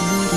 you.